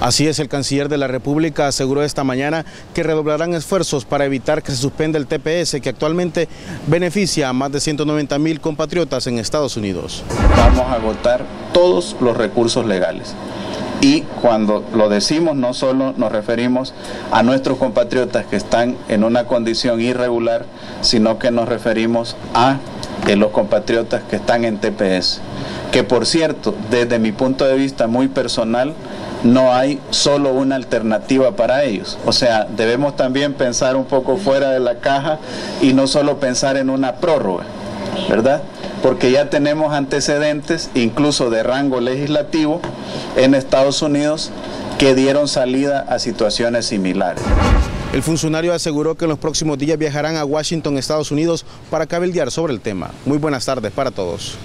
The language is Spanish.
Así es, el canciller de la República aseguró esta mañana que redoblarán esfuerzos para evitar que se suspenda el TPS que actualmente beneficia a más de 190 mil compatriotas en Estados Unidos. Vamos a agotar todos los recursos legales. Y cuando lo decimos no solo nos referimos a nuestros compatriotas que están en una condición irregular, sino que nos referimos a eh, los compatriotas que están en TPS. Que por cierto, desde mi punto de vista muy personal, no hay solo una alternativa para ellos. O sea, debemos también pensar un poco fuera de la caja y no solo pensar en una prórroga, ¿verdad? Porque ya tenemos antecedentes, incluso de rango legislativo, en Estados Unidos que dieron salida a situaciones similares. El funcionario aseguró que en los próximos días viajarán a Washington, Estados Unidos, para cabildear sobre el tema. Muy buenas tardes para todos.